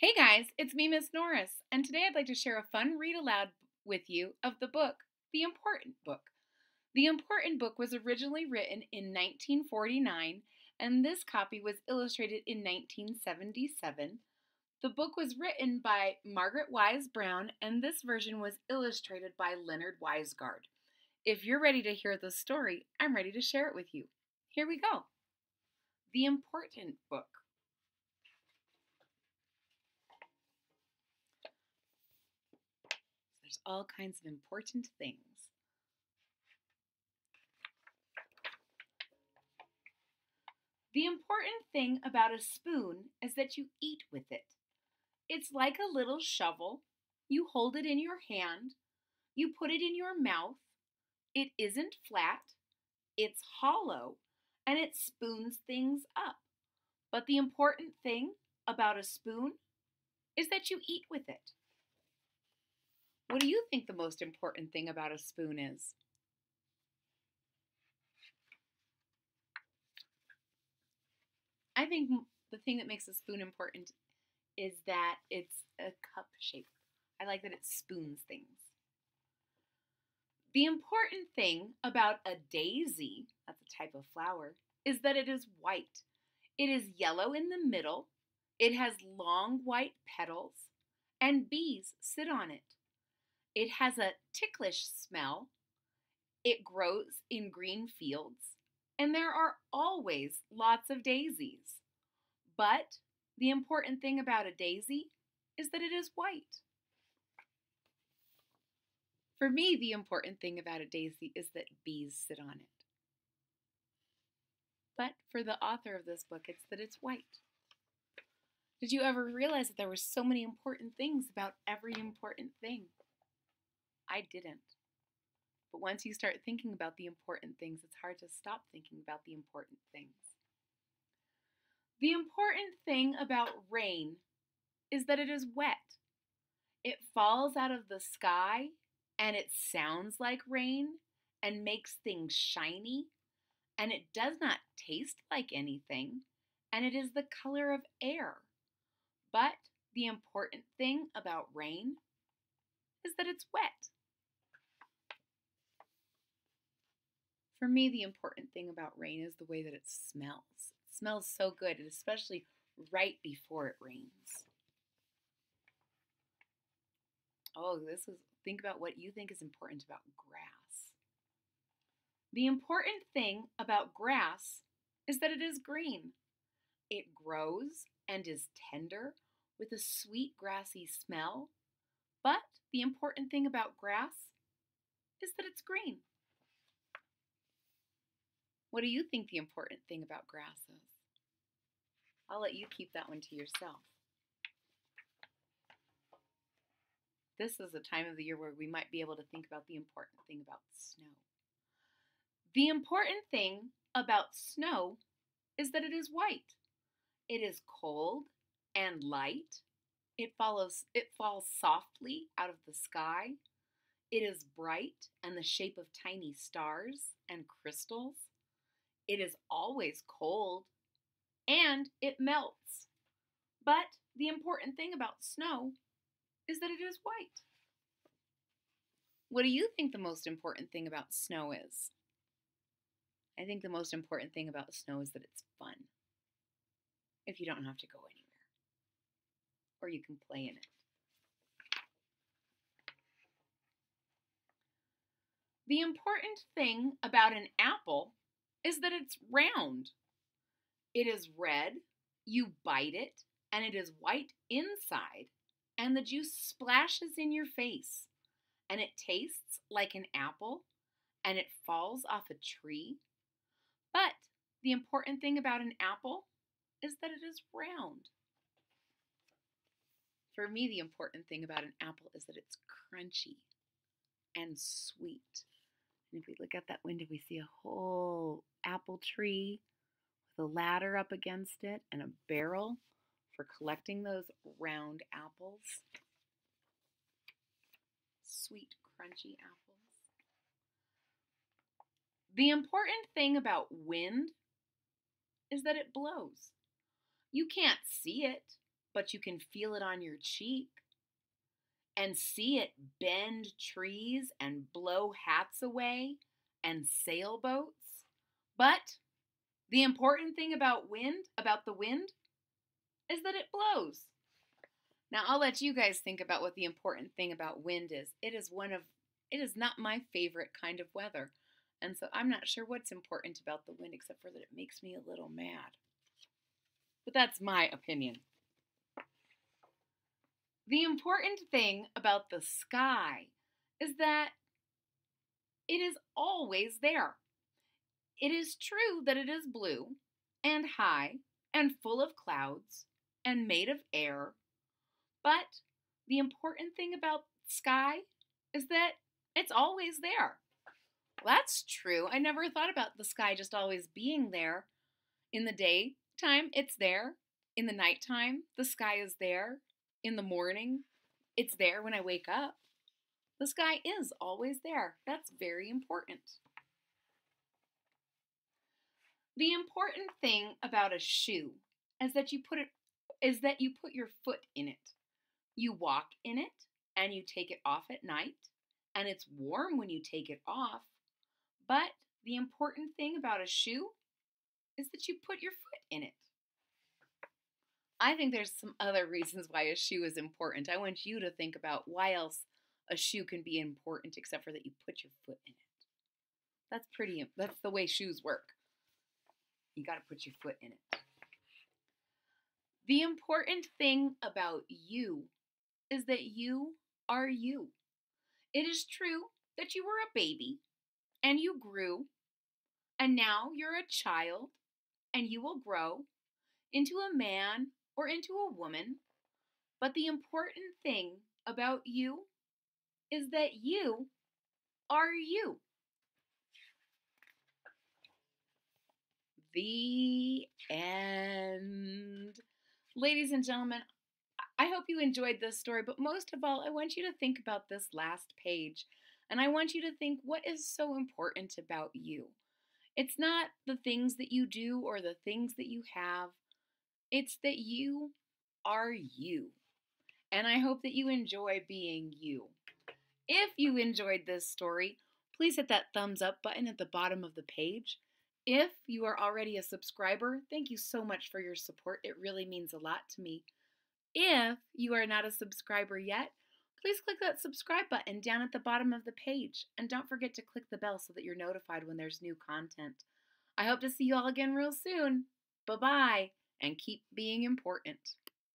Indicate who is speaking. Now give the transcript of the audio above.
Speaker 1: Hey guys, it's me, Miss Norris, and today I'd like to share a fun read aloud with you of the book, The Important Book. The Important Book was originally written in 1949, and this copy was illustrated in 1977. The book was written by Margaret Wise Brown, and this version was illustrated by Leonard Weisgard. If you're ready to hear the story, I'm ready to share it with you. Here we go. The Important Book. All kinds of important things. The important thing about a spoon is that you eat with it. It's like a little shovel. You hold it in your hand. You put it in your mouth. It isn't flat. It's hollow and it spoons things up. But the important thing about a spoon is that you eat with it. What do you think the most important thing about a spoon is? I think the thing that makes a spoon important is that it's a cup shape. I like that it spoons things. The important thing about a daisy, that's a type of flower, is that it is white. It is yellow in the middle, it has long white petals, and bees sit on it. It has a ticklish smell. It grows in green fields. And there are always lots of daisies. But the important thing about a daisy is that it is white. For me, the important thing about a daisy is that bees sit on it. But for the author of this book, it's that it's white. Did you ever realize that there were so many important things about every important thing? I didn't. But once you start thinking about the important things, it's hard to stop thinking about the important things. The important thing about rain is that it is wet. It falls out of the sky and it sounds like rain and makes things shiny and it does not taste like anything and it is the color of air. But the important thing about rain is that it's wet. For me, the important thing about rain is the way that it smells. It smells so good, and especially right before it rains. Oh, this is, think about what you think is important about grass. The important thing about grass is that it is green. It grows and is tender with a sweet grassy smell. But the important thing about grass is that it's green. What do you think the important thing about grass is? I'll let you keep that one to yourself. This is a time of the year where we might be able to think about the important thing about snow. The important thing about snow is that it is white. It is cold and light. It follows it falls softly out of the sky. It is bright and the shape of tiny stars and crystals. It is always cold and it melts. But the important thing about snow is that it is white. What do you think the most important thing about snow is? I think the most important thing about snow is that it's fun. If you don't have to go anywhere, or you can play in it. The important thing about an apple is that it's round. It is red, you bite it, and it is white inside, and the juice splashes in your face, and it tastes like an apple, and it falls off a tree. But the important thing about an apple is that it is round. For me, the important thing about an apple is that it's crunchy and sweet. And if we look out that window, we see a whole apple tree with a ladder up against it and a barrel for collecting those round apples. Sweet, crunchy apples. The important thing about wind is that it blows. You can't see it, but you can feel it on your cheek and see it bend trees and blow hats away and sailboats. But the important thing about wind, about the wind, is that it blows. Now I'll let you guys think about what the important thing about wind is. It is one of it is not my favorite kind of weather. And so I'm not sure what's important about the wind except for that it makes me a little mad. But that's my opinion. The important thing about the sky is that it is always there. It is true that it is blue and high and full of clouds and made of air, but the important thing about sky is that it's always there. that's true. I never thought about the sky just always being there. In the daytime, it's there. In the nighttime, the sky is there. In the morning, it's there when I wake up. The sky is always there. That's very important. The important thing about a shoe is that you put it is that you put your foot in it. You walk in it and you take it off at night and it's warm when you take it off. But the important thing about a shoe is that you put your foot in it. I think there's some other reasons why a shoe is important. I want you to think about why else a shoe can be important except for that you put your foot in it. That's pretty, that's the way shoes work. You got to put your foot in it. The important thing about you is that you are you. It is true that you were a baby and you grew, and now you're a child and you will grow into a man or into a woman. But the important thing about you is that you are you. The end. Ladies and gentlemen, I hope you enjoyed this story, but most of all, I want you to think about this last page. And I want you to think what is so important about you. It's not the things that you do or the things that you have, it's that you are you. And I hope that you enjoy being you. If you enjoyed this story, please hit that thumbs up button at the bottom of the page. If you are already a subscriber, thank you so much for your support. It really means a lot to me. If you are not a subscriber yet, please click that subscribe button down at the bottom of the page. And don't forget to click the bell so that you're notified when there's new content. I hope to see you all again real soon. Bye bye, and keep being important.